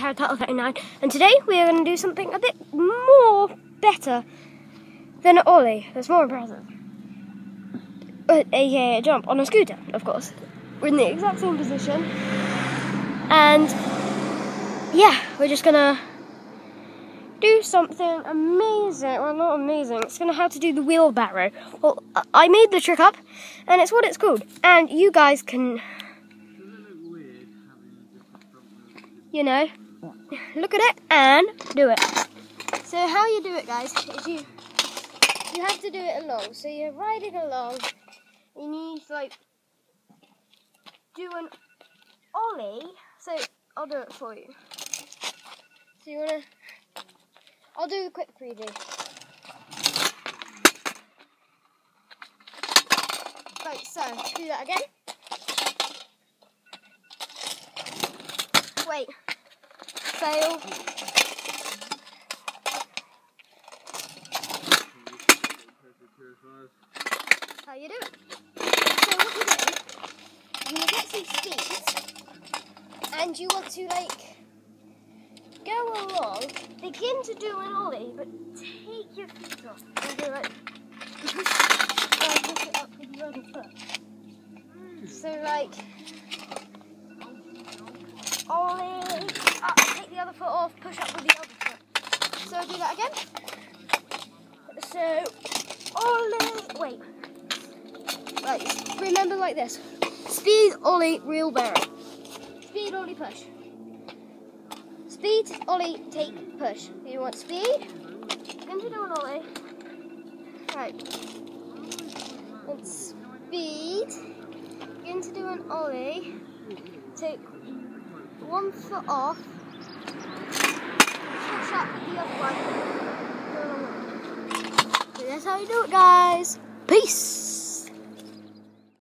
Battle 39, and today we are going to do something a bit more better than an ollie. That's more impressive. Uh, AKA a jump on a scooter, of course. We're in the exact same position, and yeah, we're just gonna do something amazing. Well, not amazing. It's gonna how to do the wheelbarrow. Well, I made the trick up, and it's what it's called. And you guys can you know, look at it and do it. So how you do it, guys, is you you have to do it along. So you're riding along, you need to like do an ollie. So I'll do it for you. So you wanna? I'll do the quick preview. Right, so do that again. Wait. Fail. How you doing? So what you do, you get some speed, and you want to like go along, begin to do an ollie, but take your feet off and do like uh, push it up with your other foot. So like ollie, up, take the other foot off, push up with the other foot. So do that again. So ollie, wait. Right, remember like this. Speed, ollie, wheelbarrow. Speed, ollie, push. Speed, ollie, take, push. You want speed? Do an ollie. Right. Speed. Begin to do an ollie. Take one foot off. That's how you do it, guys. Peace.